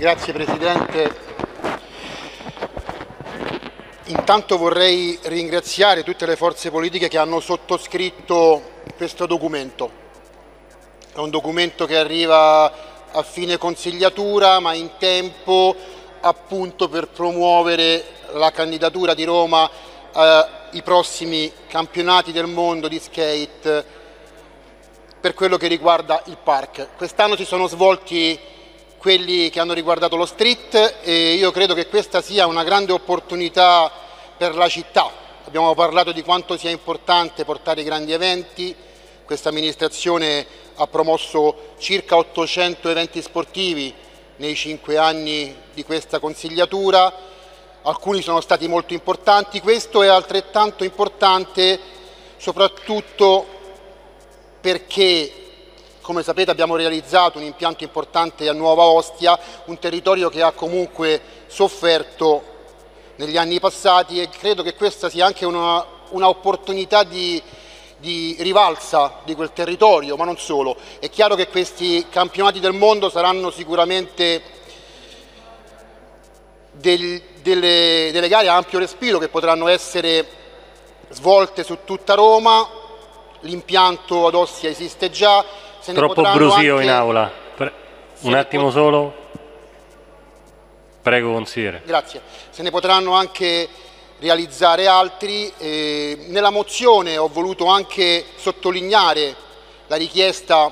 Grazie Presidente. Intanto vorrei ringraziare tutte le forze politiche che hanno sottoscritto questo documento. È un documento che arriva a fine consigliatura ma in tempo appunto per promuovere la candidatura di Roma ai prossimi campionati del mondo di skate per quello che riguarda il park. Quest'anno si sono svolti quelli che hanno riguardato lo street e io credo che questa sia una grande opportunità per la città. Abbiamo parlato di quanto sia importante portare grandi eventi, questa amministrazione ha promosso circa 800 eventi sportivi nei cinque anni di questa consigliatura, alcuni sono stati molto importanti, questo è altrettanto importante soprattutto perché come sapete abbiamo realizzato un impianto importante a Nuova Ostia, un territorio che ha comunque sofferto negli anni passati e credo che questa sia anche un'opportunità di, di rivalsa di quel territorio, ma non solo. È chiaro che questi campionati del mondo saranno sicuramente del, delle, delle gare a ampio respiro che potranno essere svolte su tutta Roma, l'impianto ad Ostia esiste già, Troppo brusio anche... in aula. Pre... Un attimo pot... solo. Prego, consigliere. Grazie. Se ne potranno anche realizzare altri. Eh, nella mozione ho voluto anche sottolineare la richiesta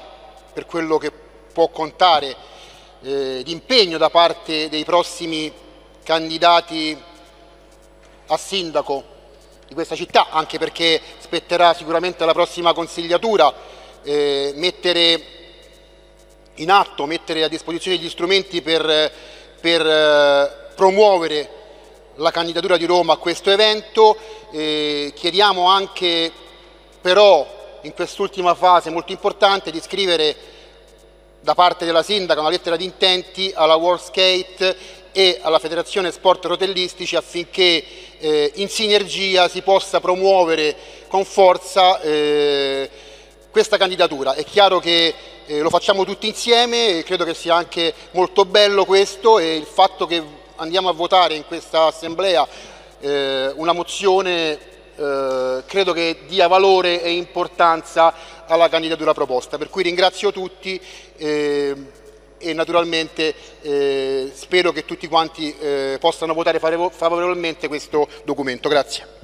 per quello che può contare eh, di impegno da parte dei prossimi candidati a sindaco di questa città, anche perché spetterà sicuramente alla prossima consigliatura eh, mettere in atto, mettere a disposizione gli strumenti per, per eh, promuovere la candidatura di Roma a questo evento. Eh, chiediamo anche però in quest'ultima fase molto importante di scrivere da parte della sindaca una lettera di intenti alla World Skate e alla Federazione Sport Rotellistici affinché eh, in sinergia si possa promuovere con forza eh, questa candidatura. È chiaro che eh, lo facciamo tutti insieme e credo che sia anche molto bello questo e il fatto che andiamo a votare in questa assemblea eh, una mozione eh, credo che dia valore e importanza alla candidatura proposta. Per cui ringrazio tutti eh, e naturalmente eh, spero che tutti quanti eh, possano votare favorevolmente questo documento. Grazie.